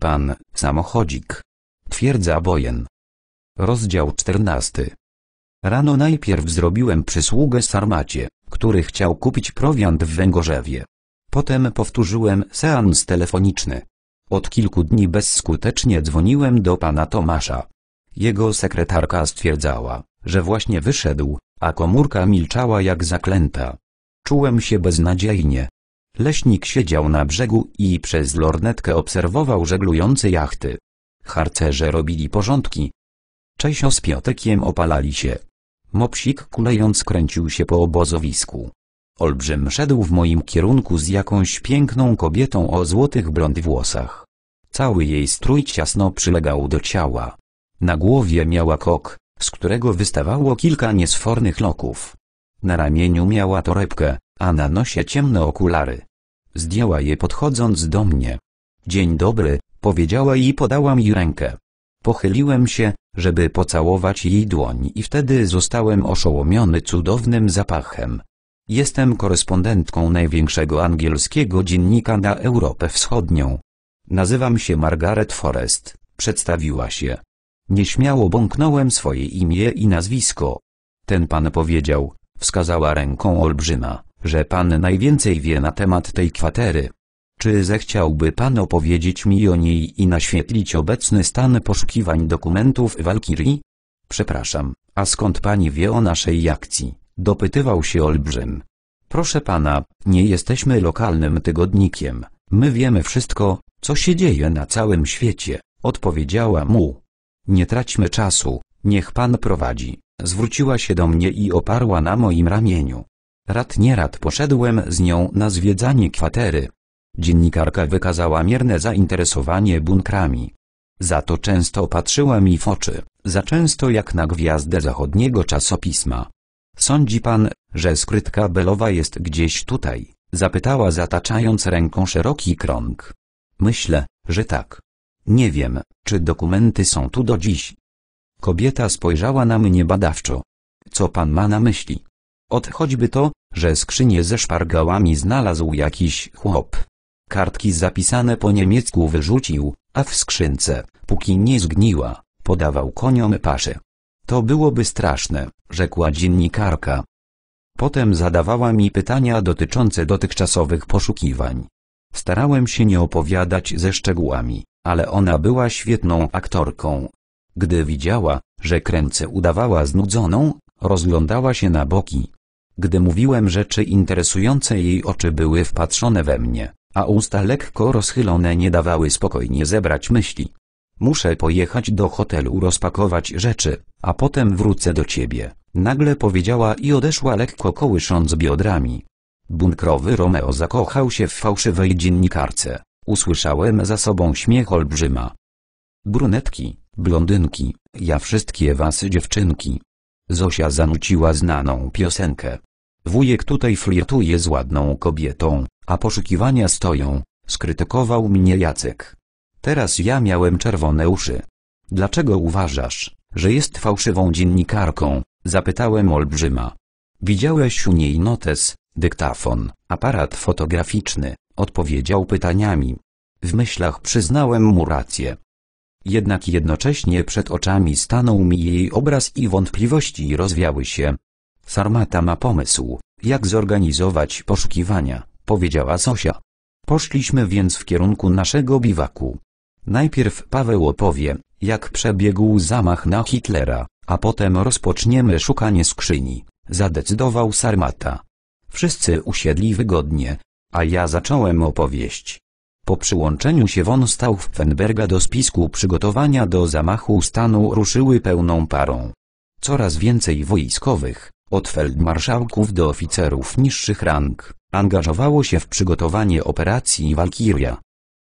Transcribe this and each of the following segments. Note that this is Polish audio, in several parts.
Pan, samochodzik. Twierdza Bojen. Rozdział 14. Rano najpierw zrobiłem przysługę Sarmacie, który chciał kupić prowiant w Węgorzewie. Potem powtórzyłem seans telefoniczny. Od kilku dni bezskutecznie dzwoniłem do pana Tomasza. Jego sekretarka stwierdzała, że właśnie wyszedł, a komórka milczała jak zaklęta. Czułem się beznadziejnie. Leśnik siedział na brzegu i przez lornetkę obserwował żeglujące jachty. Harcerze robili porządki. Czesio z opalali się. Mopsik kulejąc kręcił się po obozowisku. Olbrzym szedł w moim kierunku z jakąś piękną kobietą o złotych blond włosach. Cały jej strój ciasno przylegał do ciała. Na głowie miała kok, z którego wystawało kilka niesfornych loków. Na ramieniu miała torebkę, a na nosie ciemne okulary. Zdjęła je podchodząc do mnie. Dzień dobry, powiedziała i podała mi rękę. Pochyliłem się, żeby pocałować jej dłoń i wtedy zostałem oszołomiony cudownym zapachem. Jestem korespondentką największego angielskiego dziennika na Europę Wschodnią. Nazywam się Margaret Forrest, przedstawiła się. Nieśmiało bąknąłem swoje imię i nazwisko. Ten pan powiedział, wskazała ręką olbrzyma, że pan najwięcej wie na temat tej kwatery. Czy zechciałby pan opowiedzieć mi o niej i naświetlić obecny stan poszukiwań dokumentów Walkirii? Przepraszam, a skąd pani wie o naszej akcji? Dopytywał się olbrzym. Proszę pana, nie jesteśmy lokalnym tygodnikiem. My wiemy wszystko, co się dzieje na całym świecie, odpowiedziała mu. Nie traćmy czasu, niech pan prowadzi. Zwróciła się do mnie i oparła na moim ramieniu. Rad nie rad poszedłem z nią na zwiedzanie kwatery. Dziennikarka wykazała mierne zainteresowanie bunkrami. Za to często patrzyła mi w oczy, za często jak na gwiazdę zachodniego czasopisma. Sądzi pan, że skrytka belowa jest gdzieś tutaj? Zapytała zataczając ręką szeroki krąg. Myślę, że tak. Nie wiem, czy dokumenty są tu do dziś. Kobieta spojrzała na mnie badawczo. Co pan ma na myśli? Ot choćby to, że skrzynię ze szpargałami znalazł jakiś chłop. Kartki zapisane po niemiecku wyrzucił, a w skrzynce, póki nie zgniła, podawał koniom paszę. To byłoby straszne, rzekła dziennikarka. Potem zadawała mi pytania dotyczące dotychczasowych poszukiwań. Starałem się nie opowiadać ze szczegółami, ale ona była świetną aktorką. Gdy widziała, że kręcę udawała znudzoną, rozglądała się na boki. Gdy mówiłem rzeczy interesujące jej oczy były wpatrzone we mnie, a usta lekko rozchylone nie dawały spokojnie zebrać myśli. Muszę pojechać do hotelu rozpakować rzeczy, a potem wrócę do ciebie. Nagle powiedziała i odeszła lekko kołysząc biodrami. Bunkrowy Romeo zakochał się w fałszywej dziennikarce. Usłyszałem za sobą śmiech olbrzyma. Brunetki, blondynki, ja wszystkie was dziewczynki. Zosia zanuciła znaną piosenkę. Wujek tutaj flirtuje z ładną kobietą, a poszukiwania stoją, skrytykował mnie Jacek. Teraz ja miałem czerwone uszy. Dlaczego uważasz, że jest fałszywą dziennikarką? Zapytałem olbrzyma. Widziałeś u niej notes, dyktafon, aparat fotograficzny, odpowiedział pytaniami. W myślach przyznałem mu rację. Jednak jednocześnie przed oczami stanął mi jej obraz i wątpliwości rozwiały się. Sarmata ma pomysł, jak zorganizować poszukiwania, powiedziała Zosia. Poszliśmy więc w kierunku naszego biwaku. Najpierw Paweł opowie, jak przebiegł zamach na Hitlera, a potem rozpoczniemy szukanie skrzyni, zadecydował Sarmata. Wszyscy usiedli wygodnie, a ja zacząłem opowieść. Po przyłączeniu się von Stauffenberga do spisku przygotowania do zamachu stanu ruszyły pełną parą. Coraz więcej wojskowych, od feldmarszałków do oficerów niższych rang, angażowało się w przygotowanie operacji Walkiria.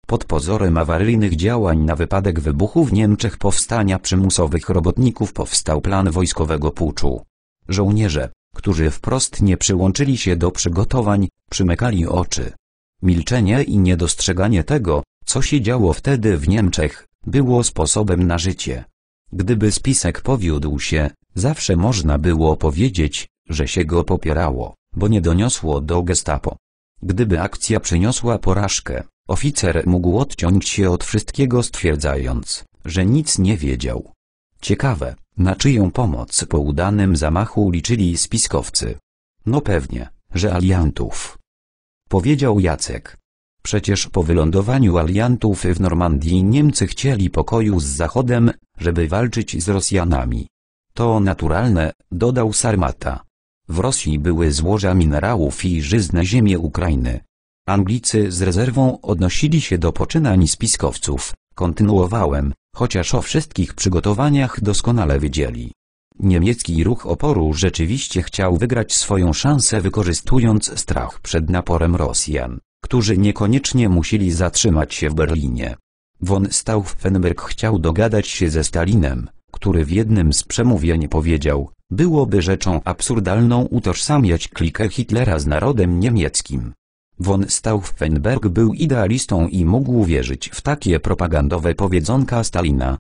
Pod pozorem awaryjnych działań na wypadek wybuchu w Niemczech powstania przymusowych robotników powstał plan wojskowego puczu. Żołnierze, którzy wprost nie przyłączyli się do przygotowań, przymykali oczy. Milczenie i niedostrzeganie tego, co się działo wtedy w Niemczech, było sposobem na życie. Gdyby spisek powiódł się, zawsze można było powiedzieć, że się go popierało, bo nie doniosło do gestapo. Gdyby akcja przyniosła porażkę, Oficer mógł odciąć się od wszystkiego stwierdzając, że nic nie wiedział. Ciekawe, na czyją pomoc po udanym zamachu liczyli spiskowcy. No pewnie, że aliantów. Powiedział Jacek. Przecież po wylądowaniu aliantów w Normandii Niemcy chcieli pokoju z Zachodem, żeby walczyć z Rosjanami. To naturalne, dodał Sarmata. W Rosji były złoża minerałów i żyzne ziemie Ukrainy. Anglicy z rezerwą odnosili się do poczynań spiskowców, kontynuowałem, chociaż o wszystkich przygotowaniach doskonale wiedzieli. Niemiecki ruch oporu rzeczywiście chciał wygrać swoją szansę wykorzystując strach przed naporem Rosjan, którzy niekoniecznie musieli zatrzymać się w Berlinie. Von Stauffenberg chciał dogadać się ze Stalinem, który w jednym z przemówień powiedział, byłoby rzeczą absurdalną utożsamiać klikę Hitlera z narodem niemieckim. Von Stauffenberg był idealistą i mógł wierzyć w takie propagandowe powiedzonka Stalina.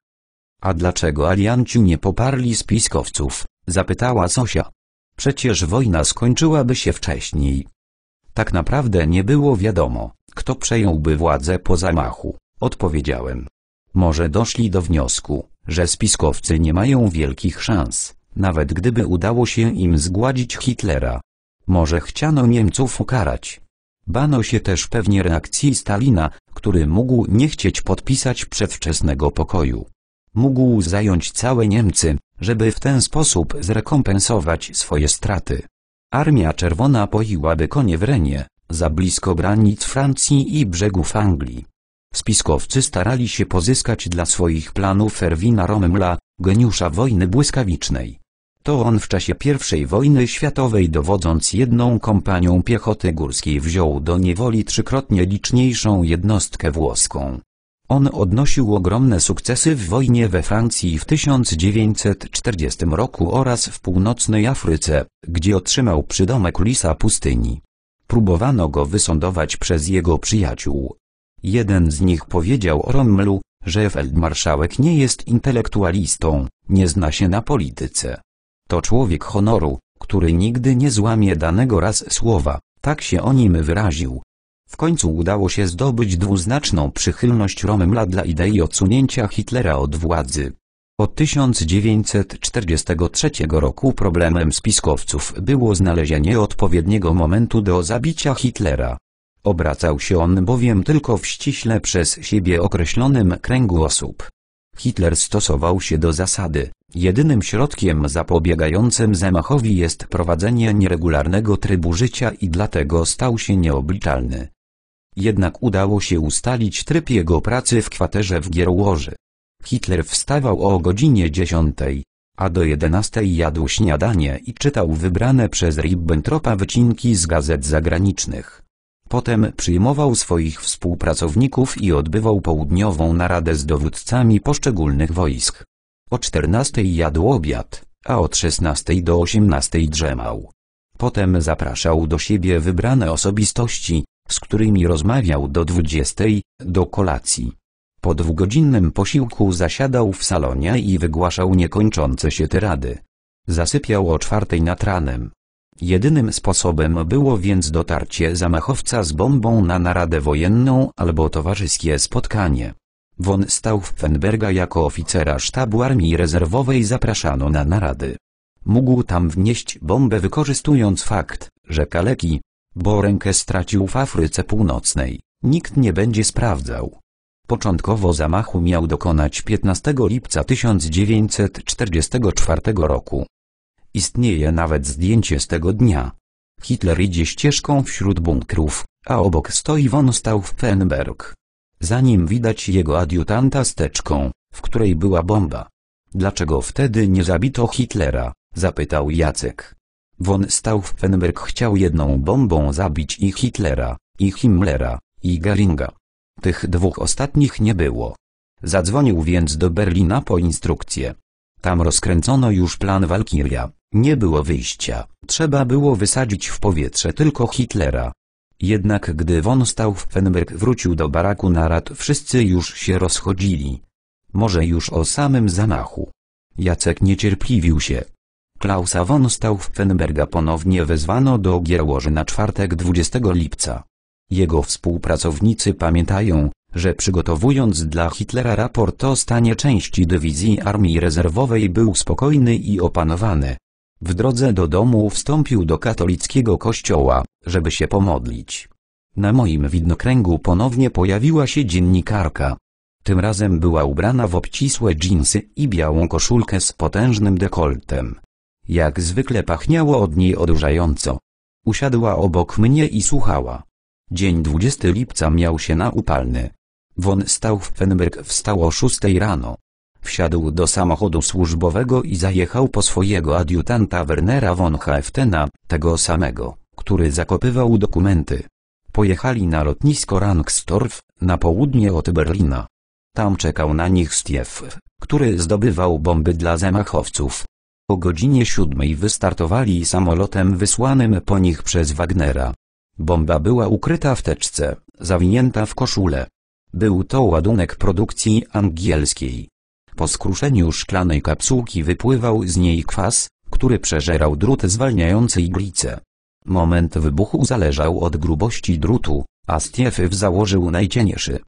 A dlaczego alianci nie poparli spiskowców? zapytała Sosia. Przecież wojna skończyłaby się wcześniej. Tak naprawdę nie było wiadomo, kto przejąłby władzę po zamachu, odpowiedziałem. Może doszli do wniosku, że spiskowcy nie mają wielkich szans, nawet gdyby udało się im zgładzić Hitlera. Może chciano Niemców ukarać. Bano się też pewnie reakcji Stalina, który mógł nie chcieć podpisać przedwczesnego pokoju. Mógł zająć całe Niemcy, żeby w ten sposób zrekompensować swoje straty. Armia Czerwona poiłaby konie w Renie, za blisko granic Francji i brzegów Anglii. Spiskowcy starali się pozyskać dla swoich planów Erwina Rommela, geniusza wojny błyskawicznej. To on w czasie I wojny światowej dowodząc jedną kompanią piechoty górskiej wziął do niewoli trzykrotnie liczniejszą jednostkę włoską. On odnosił ogromne sukcesy w wojnie we Francji w 1940 roku oraz w północnej Afryce, gdzie otrzymał przydomek lisa pustyni. Próbowano go wysądować przez jego przyjaciół. Jeden z nich powiedział o Rommelu, że feldmarszałek nie jest intelektualistą, nie zna się na polityce. To człowiek honoru, który nigdy nie złamie danego raz słowa, tak się o nim wyraził. W końcu udało się zdobyć dwuznaczną przychylność Rommela dla idei odsunięcia Hitlera od władzy. Od 1943 roku problemem spiskowców było znalezienie odpowiedniego momentu do zabicia Hitlera. Obracał się on bowiem tylko w ściśle przez siebie określonym kręgu osób. Hitler stosował się do zasady, jedynym środkiem zapobiegającym zamachowi jest prowadzenie nieregularnego trybu życia i dlatego stał się nieobliczalny. Jednak udało się ustalić tryb jego pracy w kwaterze w Gierłoży. Hitler wstawał o godzinie 10, a do 11 jadł śniadanie i czytał wybrane przez Ribbentropa wycinki z gazet zagranicznych. Potem przyjmował swoich współpracowników i odbywał południową naradę z dowódcami poszczególnych wojsk. O 14 jadł obiad, a od 16 do 18 drzemał. Potem zapraszał do siebie wybrane osobistości, z którymi rozmawiał do 20, do kolacji. Po dwugodzinnym posiłku zasiadał w salonie i wygłaszał niekończące się tyrady. Zasypiał o czwartej nad ranem. Jedynym sposobem było więc dotarcie zamachowca z bombą na naradę wojenną albo towarzyskie spotkanie. Von Stauffenberga jako oficera sztabu Armii Rezerwowej zapraszano na narady. Mógł tam wnieść bombę wykorzystując fakt, że kaleki, bo rękę stracił w Afryce Północnej, nikt nie będzie sprawdzał. Początkowo zamachu miał dokonać 15 lipca 1944 roku. Istnieje nawet zdjęcie z tego dnia. Hitler idzie ścieżką wśród bunkrów, a obok stoi von Stauffenberg. Za nim widać jego adiutanta z teczką, w której była bomba. Dlaczego wtedy nie zabito Hitlera? zapytał Jacek. Von Stauffenberg chciał jedną bombą zabić i Hitlera, i Himmlera, i Geringa. Tych dwóch ostatnich nie było. Zadzwonił więc do Berlina po instrukcję. Tam rozkręcono już plan Walkiria. Nie było wyjścia. Trzeba było wysadzić w powietrze tylko Hitlera. Jednak gdy von Stauffenberg wrócił do baraku narad wszyscy już się rozchodzili. Może już o samym zamachu. Jacek niecierpliwił się. Klausa von Stauffenberga ponownie wezwano do Gierłoży na czwartek 20 lipca. Jego współpracownicy pamiętają, że przygotowując dla Hitlera raport o stanie części dywizji Armii Rezerwowej był spokojny i opanowany. W drodze do domu wstąpił do katolickiego kościoła, żeby się pomodlić. Na moim widnokręgu ponownie pojawiła się dziennikarka. Tym razem była ubrana w obcisłe dżinsy i białą koszulkę z potężnym dekoltem. Jak zwykle pachniało od niej odurzająco. Usiadła obok mnie i słuchała. Dzień 20 lipca miał się na upalny. Von Stauffenberg wstał o 6 rano. Wsiadł do samochodu służbowego i zajechał po swojego adiutanta Wernera von Haeftena, tego samego, który zakopywał dokumenty. Pojechali na lotnisko Rangstorf, na południe od Berlina. Tam czekał na nich Stief, który zdobywał bomby dla zamachowców. O godzinie siódmej wystartowali samolotem wysłanym po nich przez Wagnera. Bomba była ukryta w teczce, zawinięta w koszulę. Był to ładunek produkcji angielskiej. Po skruszeniu szklanej kapsułki wypływał z niej kwas, który przeżerał drut zwalniający iglicę. Moment wybuchu zależał od grubości drutu, a Stiefy założył najcieńszy.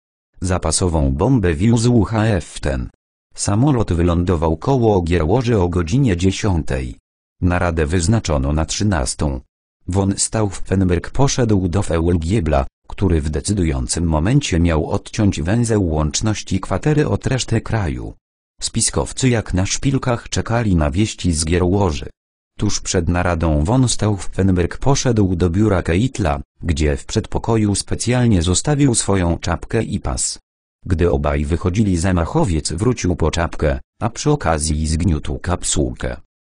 Zapasową bombę wiózł HF ten. Samolot wylądował koło Gierłoży o godzinie 10. Naradę wyznaczono na 13. Von Stauffenberg poszedł do Feulgiebla, który w decydującym momencie miał odciąć węzeł łączności kwatery od reszty kraju. Spiskowcy jak na szpilkach czekali na wieści z Gierłoży. Tuż przed naradą von Stauffenberg poszedł do biura Keitla, gdzie w przedpokoju specjalnie zostawił swoją czapkę i pas. Gdy obaj wychodzili zamachowiec wrócił po czapkę, a przy okazji zgniótł kapsułkę.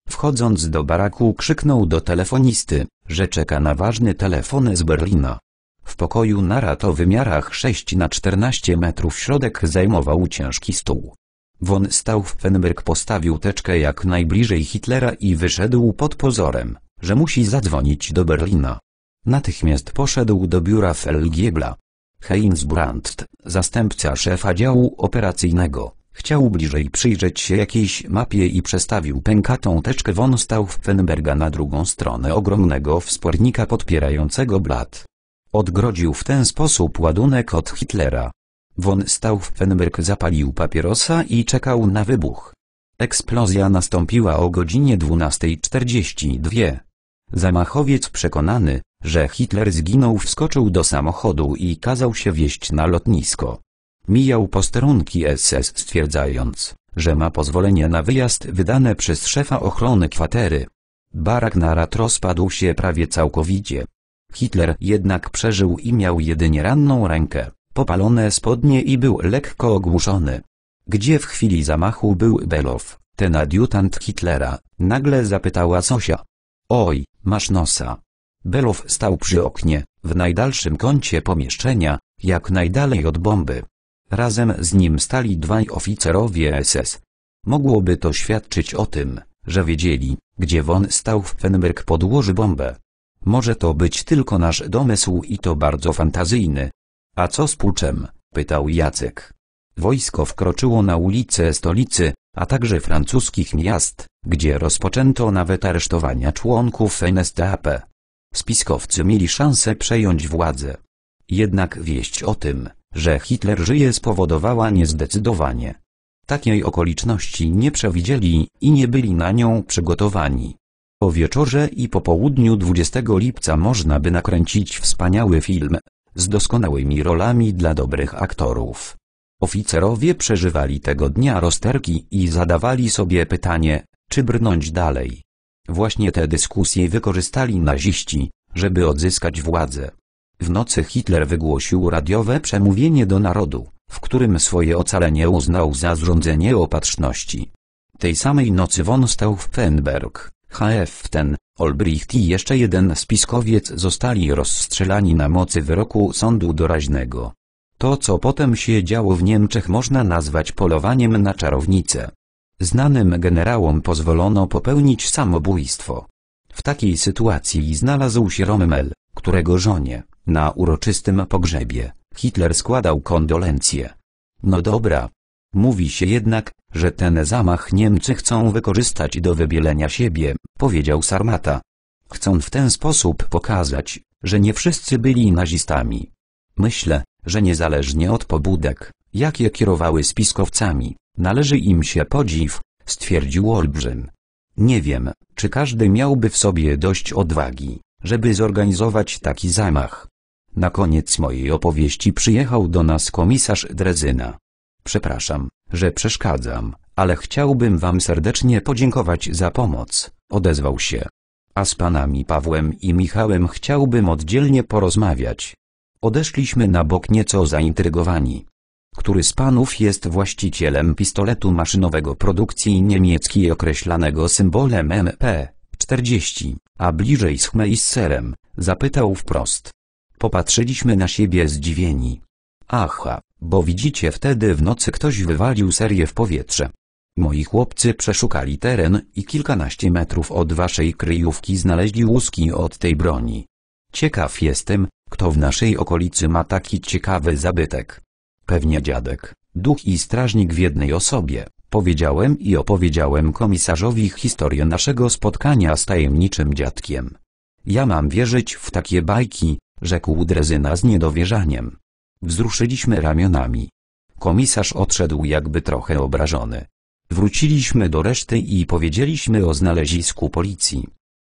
Wchodząc do baraku krzyknął do telefonisty, że czeka na ważny telefon z Berlina. W pokoju narad o wymiarach 6 na 14 metrów środek zajmował ciężki stół. Von Stauffenberg postawił teczkę jak najbliżej Hitlera i wyszedł pod pozorem, że musi zadzwonić do Berlina. Natychmiast poszedł do biura Felgiebla. Heinz Brandt, zastępca szefa działu operacyjnego, chciał bliżej przyjrzeć się jakiejś mapie i przestawił pękatą teczkę von Stauffenberga na drugą stronę ogromnego wspornika podpierającego blat. Odgrodził w ten sposób ładunek od Hitlera. Von Stauffenberg zapalił papierosa i czekał na wybuch. Eksplozja nastąpiła o godzinie 12.42. Zamachowiec przekonany, że Hitler zginął wskoczył do samochodu i kazał się wieść na lotnisko. Mijał posterunki SS stwierdzając, że ma pozwolenie na wyjazd wydane przez szefa ochrony kwatery. Barak narat rozpadł się prawie całkowicie. Hitler jednak przeżył i miał jedynie ranną rękę, popalone spodnie i był lekko ogłuszony. Gdzie w chwili zamachu był Below, ten adiutant Hitlera, nagle zapytała Sosia. Oj, masz nosa. Below stał przy oknie, w najdalszym kącie pomieszczenia, jak najdalej od bomby. Razem z nim stali dwaj oficerowie SS. Mogłoby to świadczyć o tym, że wiedzieli, gdzie von Stauffenberg podłoży bombę. Może to być tylko nasz domysł i to bardzo fantazyjny. A co z puczem? pytał Jacek. Wojsko wkroczyło na ulice stolicy, a także francuskich miast, gdzie rozpoczęto nawet aresztowania członków NSDAP. Spiskowcy mieli szansę przejąć władzę. Jednak wieść o tym, że Hitler żyje spowodowała niezdecydowanie. Takiej okoliczności nie przewidzieli i nie byli na nią przygotowani. O wieczorze i po południu 20 lipca można by nakręcić wspaniały film, z doskonałymi rolami dla dobrych aktorów. Oficerowie przeżywali tego dnia rozterki i zadawali sobie pytanie, czy brnąć dalej. Właśnie te dyskusje wykorzystali naziści, żeby odzyskać władzę. W nocy Hitler wygłosił radiowe przemówienie do narodu, w którym swoje ocalenie uznał za zrządzenie opatrzności. Tej samej nocy von Stauffenberg, HF ten, Olbricht i jeszcze jeden spiskowiec zostali rozstrzelani na mocy wyroku sądu doraźnego. To co potem się działo w Niemczech można nazwać polowaniem na czarownicę. Znanym generałom pozwolono popełnić samobójstwo. W takiej sytuacji znalazł się Rommel, którego żonie, na uroczystym pogrzebie, Hitler składał kondolencje. No dobra. Mówi się jednak, że ten zamach Niemcy chcą wykorzystać do wybielenia siebie, powiedział Sarmata. Chcą w ten sposób pokazać, że nie wszyscy byli nazistami. Myślę, że niezależnie od pobudek, jakie kierowały spiskowcami, należy im się podziw, stwierdził Olbrzym. Nie wiem, czy każdy miałby w sobie dość odwagi, żeby zorganizować taki zamach. Na koniec mojej opowieści przyjechał do nas komisarz Drezyna. Przepraszam, że przeszkadzam, ale chciałbym wam serdecznie podziękować za pomoc, odezwał się. A z panami Pawłem i Michałem chciałbym oddzielnie porozmawiać. Odeszliśmy na bok nieco zaintrygowani. Który z panów jest właścicielem pistoletu maszynowego produkcji niemieckiej określanego symbolem MP40, a bliżej z Chmeisserem, zapytał wprost. Popatrzyliśmy na siebie zdziwieni. Aha, bo widzicie wtedy w nocy ktoś wywalił serię w powietrze. Moi chłopcy przeszukali teren i kilkanaście metrów od waszej kryjówki znaleźli łuski od tej broni. Ciekaw jestem, kto w naszej okolicy ma taki ciekawy zabytek. Pewnie dziadek, duch i strażnik w jednej osobie. Powiedziałem i opowiedziałem komisarzowi historię naszego spotkania z tajemniczym dziadkiem. Ja mam wierzyć w takie bajki, rzekł Drezyna z niedowierzaniem. Wzruszyliśmy ramionami. Komisarz odszedł jakby trochę obrażony. Wróciliśmy do reszty i powiedzieliśmy o znalezisku policji.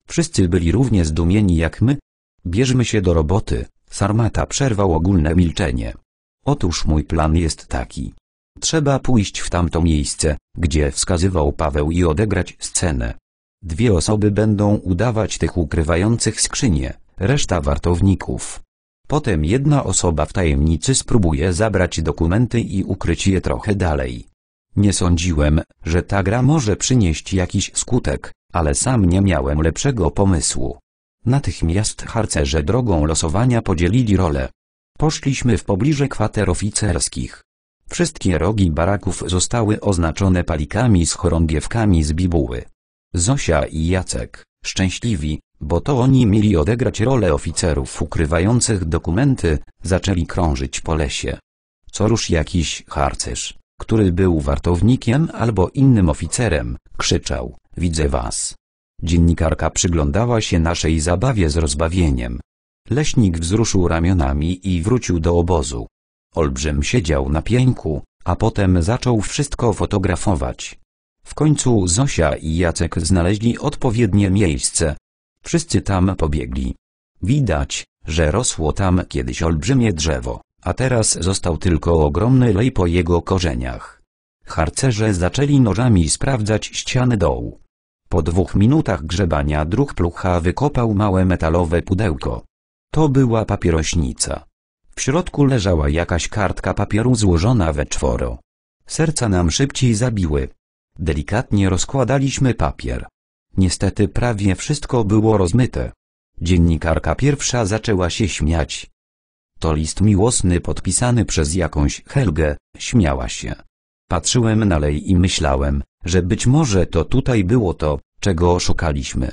Wszyscy byli równie zdumieni jak my. Bierzmy się do roboty, Sarmata przerwał ogólne milczenie. Otóż mój plan jest taki. Trzeba pójść w tamto miejsce, gdzie wskazywał Paweł i odegrać scenę. Dwie osoby będą udawać tych ukrywających skrzynie, reszta wartowników. Potem jedna osoba w tajemnicy spróbuje zabrać dokumenty i ukryć je trochę dalej. Nie sądziłem, że ta gra może przynieść jakiś skutek, ale sam nie miałem lepszego pomysłu. Natychmiast harcerze drogą losowania podzielili rolę. Poszliśmy w pobliże kwater oficerskich. Wszystkie rogi baraków zostały oznaczone palikami z chorągiewkami z bibuły. Zosia i Jacek, szczęśliwi, bo to oni mieli odegrać rolę oficerów ukrywających dokumenty, zaczęli krążyć po lesie. Co rusz jakiś harcerz, który był wartownikiem albo innym oficerem, krzyczał, widzę was. Dziennikarka przyglądała się naszej zabawie z rozbawieniem. Leśnik wzruszył ramionami i wrócił do obozu. Olbrzym siedział na pieńku, a potem zaczął wszystko fotografować. W końcu Zosia i Jacek znaleźli odpowiednie miejsce. Wszyscy tam pobiegli. Widać, że rosło tam kiedyś olbrzymie drzewo, a teraz został tylko ogromny lej po jego korzeniach. Harcerze zaczęli nożami sprawdzać ściany dołu. Po dwóch minutach grzebania druh plucha wykopał małe metalowe pudełko. To była papierośnica. W środku leżała jakaś kartka papieru złożona we czworo. Serca nam szybciej zabiły. Delikatnie rozkładaliśmy papier. Niestety prawie wszystko było rozmyte. Dziennikarka pierwsza zaczęła się śmiać. To list miłosny podpisany przez jakąś Helgę, śmiała się. Patrzyłem na lej i myślałem, że być może to tutaj było to, czego szukaliśmy.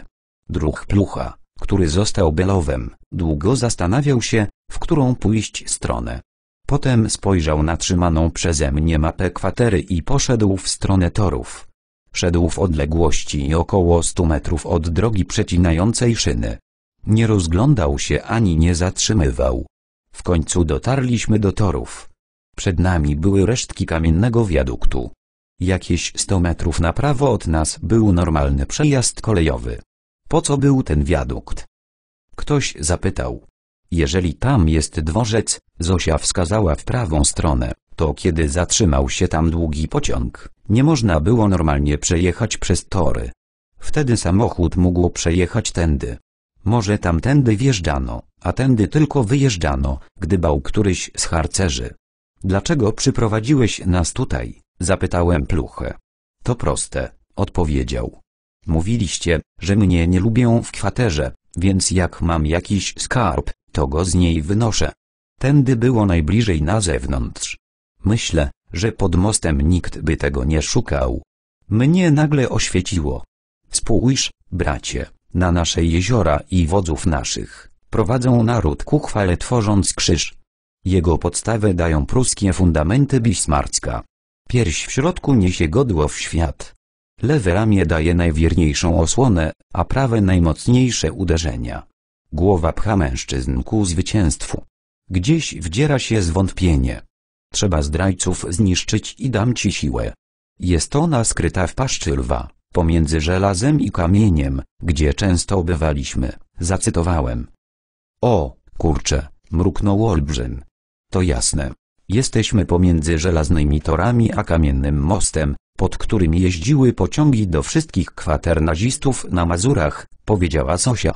Druh plucha, który został belowem, długo zastanawiał się, w którą pójść stronę. Potem spojrzał na trzymaną przeze mnie mapę kwatery i poszedł w stronę torów. Szedł w odległości około stu metrów od drogi przecinającej szyny. Nie rozglądał się ani nie zatrzymywał. W końcu dotarliśmy do torów. Przed nami były resztki kamiennego wiaduktu. Jakieś sto metrów na prawo od nas był normalny przejazd kolejowy. Po co był ten wiadukt? Ktoś zapytał. Jeżeli tam jest dworzec, Zosia wskazała w prawą stronę, to kiedy zatrzymał się tam długi pociąg, nie można było normalnie przejechać przez tory. Wtedy samochód mógł przejechać tędy. Może tamtędy wjeżdżano, a tędy tylko wyjeżdżano, gdy bał któryś z harcerzy. Dlaczego przyprowadziłeś nas tutaj? Zapytałem pluchę. To proste, odpowiedział. Mówiliście, że mnie nie lubią w kwaterze, więc jak mam jakiś skarb, to go z niej wynoszę. Tędy było najbliżej na zewnątrz. Myślę, że pod mostem nikt by tego nie szukał. Mnie nagle oświeciło. Spójrz, bracie, na nasze jeziora i wodzów naszych. Prowadzą naród ku chwale tworząc krzyż. Jego podstawę dają pruskie fundamenty Bismarcka. Pierś w środku niesie godło w świat. Lewe ramię daje najwierniejszą osłonę, a prawe najmocniejsze uderzenia. Głowa pcha mężczyzn ku zwycięstwu. Gdzieś wdziera się zwątpienie. Trzeba zdrajców zniszczyć i dam ci siłę. Jest ona skryta w paszczy lwa, pomiędzy żelazem i kamieniem, gdzie często bywaliśmy, zacytowałem. O, kurcze, mruknął olbrzym. To jasne. Jesteśmy pomiędzy żelaznymi torami a kamiennym mostem, pod którym jeździły pociągi do wszystkich kwater nazistów na Mazurach, powiedziała Sosia.